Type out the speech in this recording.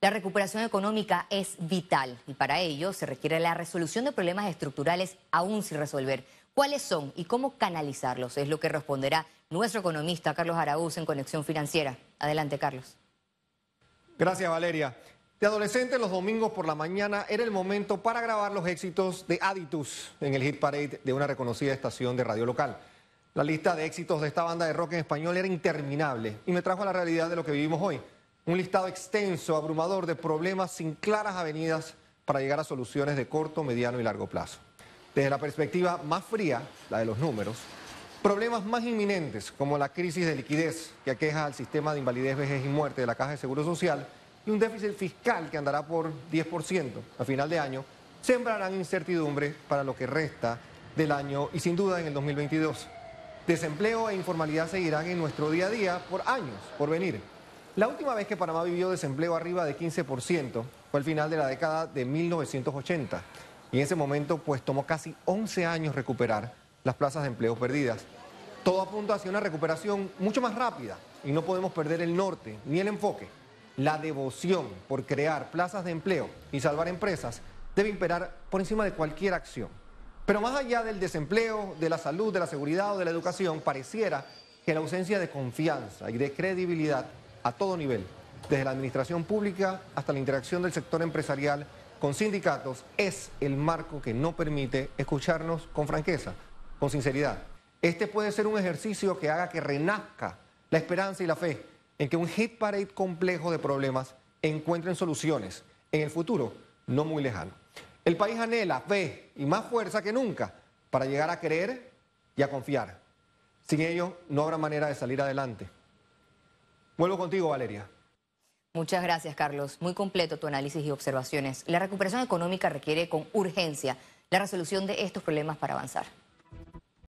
La recuperación económica es vital y para ello se requiere la resolución de problemas estructurales aún sin resolver. ¿Cuáles son y cómo canalizarlos? Es lo que responderá nuestro economista Carlos Araúz en Conexión Financiera. Adelante, Carlos. Gracias, Valeria. De adolescente, los domingos por la mañana era el momento para grabar los éxitos de Aditus en el hit parade de una reconocida estación de radio local. La lista de éxitos de esta banda de rock en español era interminable y me trajo a la realidad de lo que vivimos hoy. Un listado extenso, abrumador de problemas sin claras avenidas para llegar a soluciones de corto, mediano y largo plazo. Desde la perspectiva más fría, la de los números, problemas más inminentes como la crisis de liquidez que aqueja al sistema de invalidez, vejez y muerte de la Caja de Seguro Social y un déficit fiscal que andará por 10% a final de año, sembrarán incertidumbre para lo que resta del año y sin duda en el 2022. Desempleo e informalidad seguirán en nuestro día a día por años por venir. La última vez que Panamá vivió desempleo arriba de 15% fue al final de la década de 1980. Y en ese momento pues tomó casi 11 años recuperar las plazas de empleo perdidas. Todo apunta hacia una recuperación mucho más rápida y no podemos perder el norte ni el enfoque. La devoción por crear plazas de empleo y salvar empresas debe imperar por encima de cualquier acción. Pero más allá del desempleo, de la salud, de la seguridad o de la educación, pareciera que la ausencia de confianza y de credibilidad a todo nivel, desde la administración pública hasta la interacción del sector empresarial con sindicatos, es el marco que no permite escucharnos con franqueza, con sinceridad. Este puede ser un ejercicio que haga que renazca la esperanza y la fe en que un hit parade complejo de problemas encuentren soluciones en el futuro no muy lejano. El país anhela fe y más fuerza que nunca para llegar a creer y a confiar. Sin ello no habrá manera de salir adelante. Vuelvo contigo, Valeria. Muchas gracias, Carlos. Muy completo tu análisis y observaciones. La recuperación económica requiere con urgencia la resolución de estos problemas para avanzar.